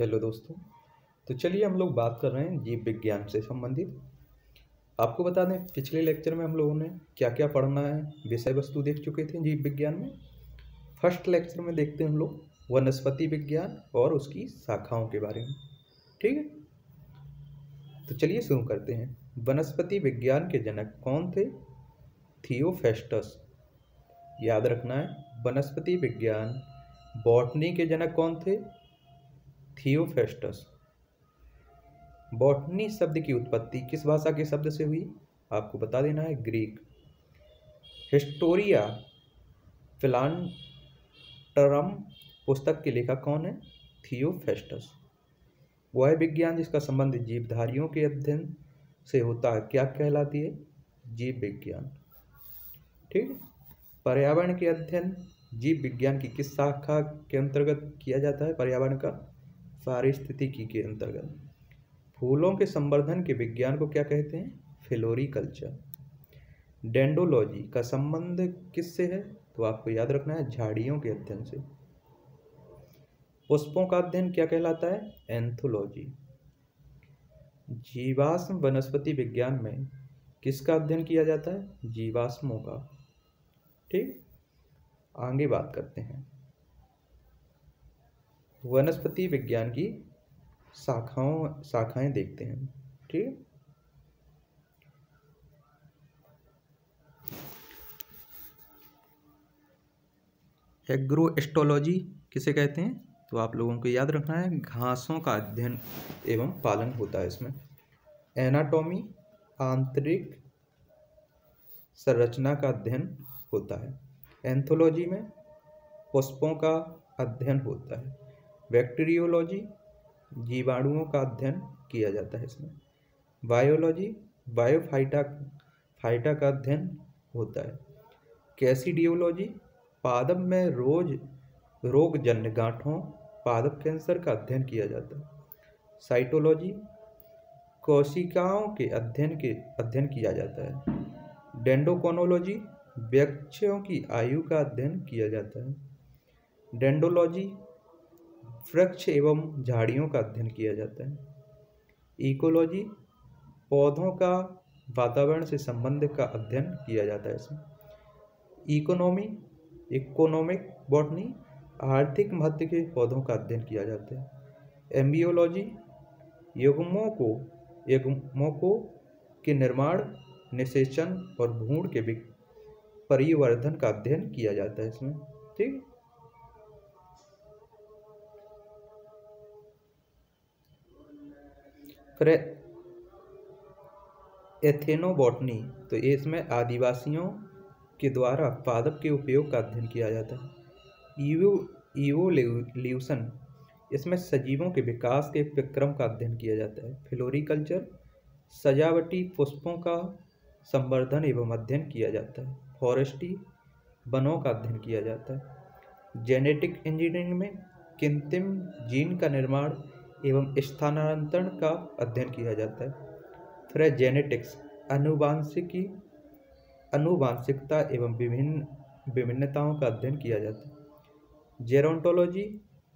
Hello दोस्तों तो चलिए हम लोग बात कर रहे हैं जीव विज्ञान से संबंधित। आपको बता दें, पिछले लेक्चर में हम लोगों ने क्या क्या पढ़ना है विषय वस्तु देख चुके थे जीव विज्ञान में। फ़र्स्ट लेक्चर में देखते हैं हम लोग वनस्पति विज्ञान और उसकी शाखाओं के बारे में, ठीक है? तो चलिए शुरू करते हैं। वनस्पति विज्ञान के जनक कौन थे? थियोफेस्टस। याद रखना है, वनस्पति विज्ञान बॉटनी के जनक कौन थे? थियोफेस्टस। बॉटनी शब्द की उत्पत्ति किस भाषा के शब्द से हुई? आपको बता देना है ग्रीक। हिस्टोरिया फिलांटरम पुस्तक के लेखक कौन है? थियोफेस्टस। वह विज्ञान जिसका संबंध जीवधारियों के अध्ययन से होता है, क्या कहलाती है? जीव विज्ञान। ठीक पर्यावरण के अध्ययन, जीव विज्ञान की किस शाखा के अंतर्गत किया जाता है? पर्यावरण का पारिस्थितिकी के अंतर्गत। फूलों के संवर्धन के विज्ञान को क्या कहते हैं? फिलोरी कल्चर डेंडोलॉजी का संबंध किससे है? तो आपको याद रखना है, झाड़ियों के अध्ययन से। पुष्पों का अध्ययन क्या कहलाता है? एंथोलॉजी जीवाश्म वनस्पति विज्ञान में किसका अध्ययन किया जाता है? जीवाश्मों का। ठीक? आगे बात करते हैं। वनस्पति विज्ञान की शाखाओं, शाखाएँ देखते हैं। ठीक? एग्रोएस्ट्रोलॉजी किसे कहते हैं? तो आप लोगों को याद रखना है, घासों का अध्ययन एवं पालन होता है इसमें। एनाटॉमी, आंतरिक संरचना का अध्ययन होता है। एंथोलॉजी में पुष्पों का अध्ययन होता है। बैक्टीरियोलॉजी जीवाणुओं का अध्ययन किया जाता है इसमें। बायोलॉजी बायोफाइटा, फाइटा का अध्ययन होता है। कैसिडियोलॉजी पादप में रोज रोगजन्य गांठों, पादप कैंसर का अध्ययन किया जाता है। साइटोलॉजी कोशिकाओं के अध्ययन के अध्ययन किया जाता है। डेंडोकोनोलॉजी वृक्षों की आयु का अध्ययन किया जाता है। डेंडोलॉजी वृक्ष एवं झाड़ियों का अध्ययन किया जाता है। इकोलॉजी पौधों का वातावरण से संबंध का अध्ययन किया जाता है इसमें। इकोनॉमी, इकोनॉमिक बॉटनी आर्थिक महत्व के पौधों का अध्ययन किया जाता है। एम्बियोलॉजी युग्मों को युग्मों को के निर्माण, निषेचन और भूण के परिवर्धन का अध्ययन किया जाता है इसमें, ठीक? फिर एथेनोबॉटनी तो इसमें आदिवासियों के द्वारा पादप के उपयोग का अध्ययन किया जाता है। ईवो ईवोल्यूशन इसमें सजीवों के विकास के विक्रम का अध्ययन किया जाता है। फ्लोरिकल्चर, सजावटी पुष्पों का संवर्धन एवं अध्ययन किया जाता है। फॉरेस्टी वनों का अध्ययन किया जाता है। जेनेटिक इंजीनियरिंग में कृत्रिम जीन का निर्माण एवं स्थानांतरण का अध्ययन किया जाता है। फिर जेनेटिक्स अनुवांशिकी अनुवांशिकता एवं विभिन्न, विभिन्नताओं का अध्ययन किया जाता है। जेरोंटोलॉजी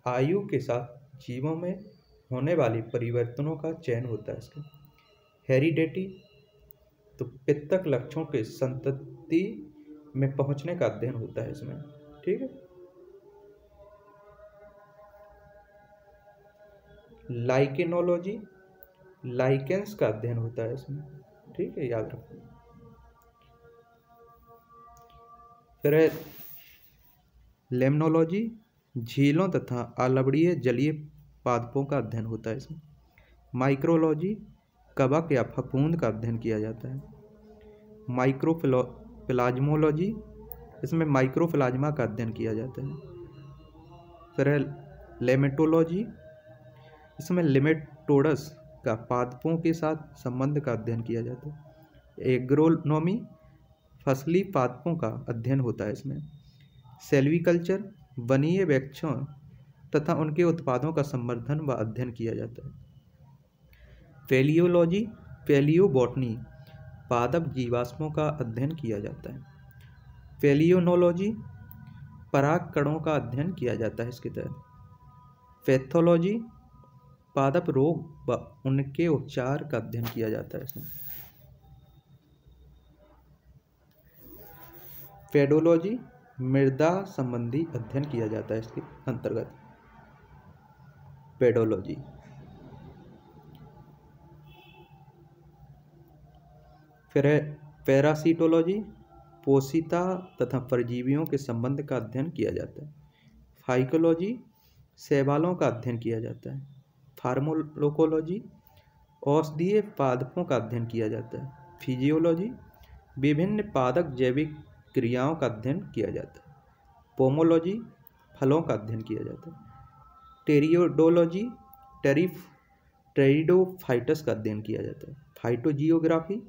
आयु के साथ जीवों में होने वाली परिवर्तनों का चयन होता है इसका। हेरिडेटी तो पितक लक्ष्यों के संतति में पहुँचने का अध्ययन होता है इसमें, ठीक है? लाइकेनोलॉजी, लाइकेंस का अध्ययन होता है इसमें। ठीक है, याद रखो। फिर है लेमनोलॉजी, झीलों तथा अलवड़ीय जलीय पादपों का अध्ययन होता है इसमें। माइक्रोलॉजी, कवक या फफूंद का अध्ययन किया जाता है। माइक्रोफिलो, प्लाज्मोलॉजी, इसमें माइक्रोप्लाज्मा का अध्ययन किया जाता है। फिर है लेमेटोलॉजी इसमें लिमेटोडस का पादपों के साथ संबंध का अध्ययन किया जाता है। एग्रोनॉमी फसली पादपों का अध्ययन होता है इसमें। सेल्विकल्चर, वनीय वृक्षों तथा उनके उत्पादों का संवर्धन व अध्ययन किया जाता है। पेलियोलॉजी, पेलियोबॉटनी, पादप जीवाश्मों का अध्ययन किया जाता है। पेलियोनोलॉजी पराग कणों का अध्ययन किया जाता है इसके तहत। पैथोलॉजी पादप रोग व उनके उपचार का अध्ययन किया जाता है इसमें। पेडोलॉजी मृदा संबंधी अध्ययन किया जाता है इसके अंतर्गत। पेडोलॉजी फिर पैरासीटोलॉजी पोषिता तथा परजीवियों के संबंध का अध्ययन किया जाता है। फाइकोलॉजी, शैवालों का अध्ययन किया जाता है। फार्मोलोकोलॉजी औषधीय पादपों का अध्ययन किया जाता है। फिजियोलॉजी, विभिन्न पादक जैविक क्रियाओं का अध्ययन किया जाता है। पोमोलॉजी, फलों का अध्ययन किया जाता है। टेरियोडोलॉजी, टेरिफ, टेरिडोफाइटस का अध्ययन किया जाता है। फाइटोजियोग्राफी,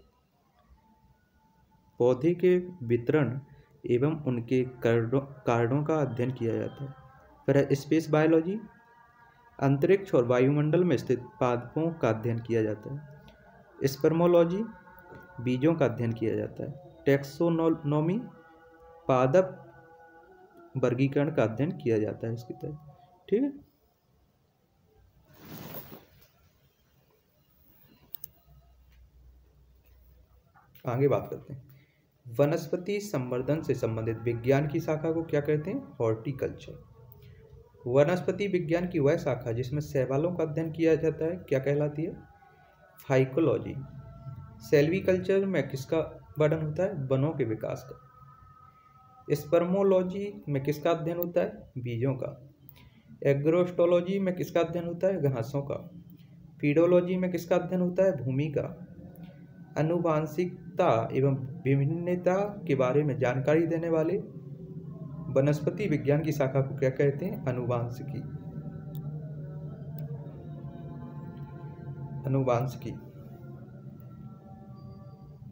पौधे के वितरण एवं उनके कार्डों का अध्ययन किया जाता है। फिर स्पेस बायोलॉजी अंतरिक्ष और वायुमंडल में स्थित पादपों का अध्ययन किया जाता है। स्पर्मोलॉजी, बीजों का अध्ययन किया जाता है। टेक्सोनोमी, पादप वर्गीकरण का अध्ययन किया जाता है इसकी तरह ठीक है? आगे बात करते हैं। वनस्पति संवर्धन से संबंधित विज्ञान की शाखा को क्या कहते हैं? हॉर्टिकल्चर। वनस्पति विज्ञान की वह शाखा जिसमें शैवालों का अध्ययन किया जाता है, क्या कहलाती है? फाइकोलॉजी सेल्वीकल्चर में किसका वर्णन होता है? वनों के विकास का। स्पर्मोलॉजी में किसका अध्ययन होता है? बीजों का। एग्रोस्टोलॉजी में किसका अध्ययन होता है? घासों का। फीडोलॉजी में किसका अध्ययन होता है? भूमि का। अनुवांशिकता एवं विभिन्नता के बारे में जानकारी देने वाले वनस्पति विज्ञान की शाखा को क्या कहते हैं? अनुवांशिकी। अनुवांशिकी।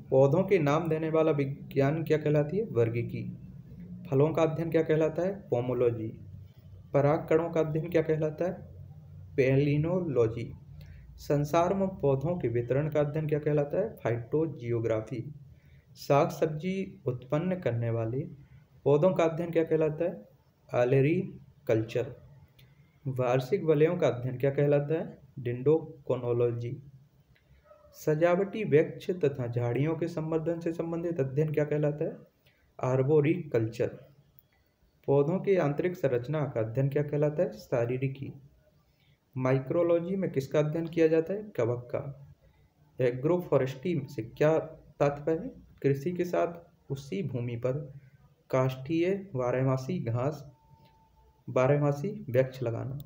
पौधों के नाम देने वाला विज्ञान क्या कहलाती है? वर्गिकी। फलों का अध्ययन क्या कहलाता है? पोमोलॉजी। पराग कणों का अध्ययन क्या कहलाता है? पेलिनोलॉजी। संसार में पौधों के वितरण का अध्ययन क्या कहलाता है? फाइटोजियोग्राफी। साग सब्ज़ी उत्पन्न करने वाले पौधों का अध्ययन क्या कहलाता है? Olericulture. वार्षिक वलयों का अध्ययन क्या कहलाता है? डिंडोकोनोलॉजी। सजावटी वृक्ष तथा झाड़ियों के संवर्धन से संबंधित अध्ययन क्या कहलाता है? आर्बोरी कल्चर पौधों की आंतरिक संरचना का अध्ययन क्या कहलाता है? शारीरिकी। माइक्रोलॉजी में किसका अध्ययन किया जाता है? कवक का। एग्रोफॉरेस्ट्री से क्या तात्पर्य? कृषि के साथ उसी भूमि पर काष्ठीय बारहमासी घास बारहमासी वृक्ष लगाना।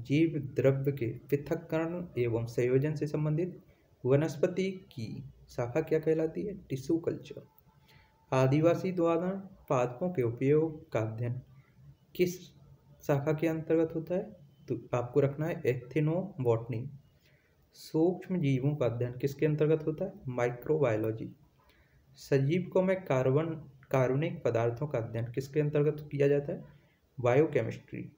जीव द्रव्य के पृथककरण एवं संयोजन से संबंधित वनस्पति की शाखा क्या कहलाती है? Tissue culture. आदिवासी द्वारा पादपों के उपयोग का अध्ययन किस शाखा के अंतर्गत होता है? तो आपको रखना है एथिनो बॉटनी सूक्ष्म जीवों का अध्ययन किसके अंतर्गत होता है? माइक्रोबायोलॉजी। सजीवकों में कार्बन, कार्बनिक पदार्थों का अध्ययन किसके अंतर्गत किया जाता है? बायोकेमिस्ट्री।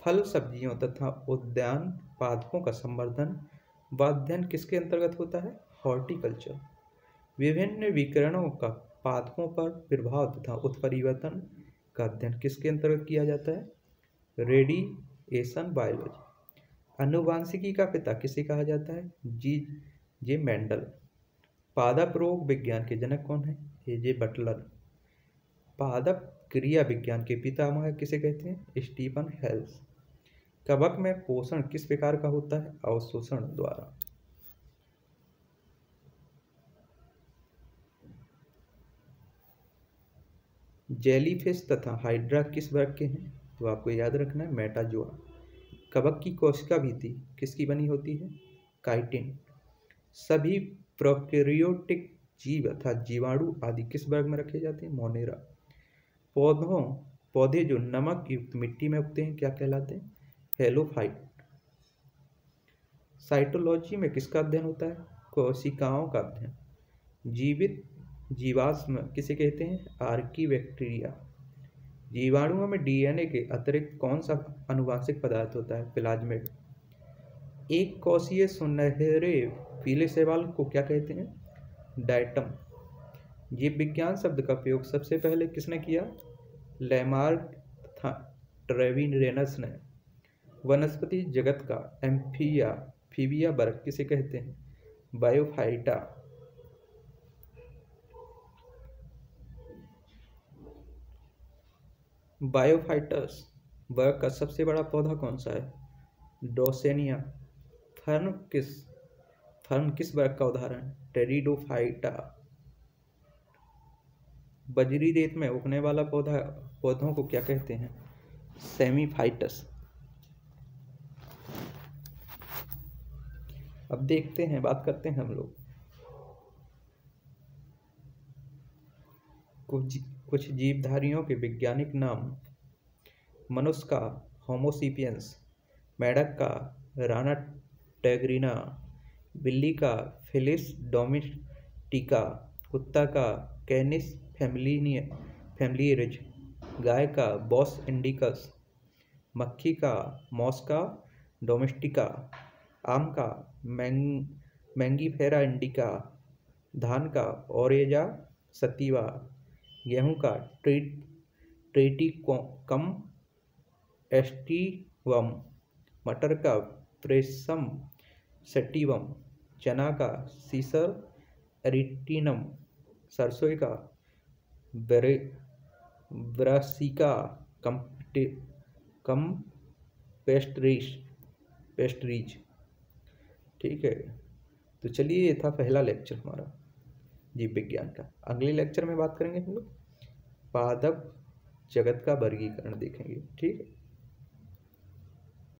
फल, सब्जियों तथा उद्यान पादपों का संवर्धन व अध्ययन किसके अंतर्गत होता है? हॉर्टिकल्चर। विभिन्न विकिरणों का पादपों पर प्रभाव तथा उत्परिवर्तन का अध्ययन किसके अंतर्गत किया जाता है? रेडिएशन बायोलॉजी अनुवांशिकी का पिता किसे कहा जाता है? G, J Mendel. पादप रोग विज्ञान के जनक कौन है? A, J Butler. पादप क्रिया विज्ञान के पितामह किसे कहते हैं? Stephen Hales. कवक में पोषण किस प्रकार का होता है? अवशोषण द्वारा। जेलीफिश तथा हाइड्रा किस वर्ग के हैं? तो आपको याद रखना है, मेटाजोआ। कवक की कोशिका भित्ति किसकी बनी होती है? काइटिन। सभी प्रोक्रियोटिक जीव अर्थात जीवाणु आदि किस वर्ग में रखे जाते हैं? मोनेरा। पौधों, पौधे जो नमक युक्त मिट्टी में उगते हैं, क्या कहलाते हैं? हेलोफाइट। साइटोलॉजी में किसका अध्ययन होता है? कोशिकाओं का अध्ययन। जीवित जीवाश्म किसे कहते हैं? आर्की बैक्टीरिया जीवाणुओं में डीएनए के अतिरिक्त कौन सा अनुवांशिक पदार्थ होता है? प्लाज्मिड। एक कोशीय सुनहरे पीले शैवाल को क्या कहते हैं? डायटम जीव विज्ञान शब्द का प्रयोग सबसे पहले किसने किया? लेमार्क तथा ट्रेविन ने। वनस्पति जगत का एम्फिया फीबिया वर्ग किसे कहते हैं? बायोफाइटा। बायोफाइटस वर्ग का सबसे बड़ा पौधा कौन सा है? डोसेनिया। फर्न किस फर्न किस वर्ग का उदाहरण? टेरिडोफाइटा। बजरी रेत में उगने वाला पौधा, पौधों को क्या कहते हैं? सेमीफाइटस। अब देखते हैं, बात करते हैं हम लोग। कुछ जीवधारियों के वैज्ञानिक नाम। मनुष्य का होमोसिपियंस मेढक का राना टेग्रीना, बिल्ली का फिलिस डोमिस्टिका कुत्ता का कैनिस फैमिली फैमिलीरिज, गाय का बॉस इंडिकस, मक्खी का मॉस्का डोमेस्टिका, आम का मैंग, मैंगीफेरा इंडिका, धान का ओरेजा सतीवा। गेहूँ का ट्रीट ट्रेटिकम एस्टिवम, मटर का प्रेसम, सेटिवम, चना का सीसर, एरिटिनम, सरसों का बेरे, ब्रासिका कम्पटे कम पेस्ट्रीज पेस्ट्रीज। ठीक है तो चलिए ये था पहला लेक्चर हमारा। जीव विज्ञान का। अगले लेक्चर में बात करेंगे हम लोग। पादप जगत का वर्गीकरण देखेंगे। ठीक है?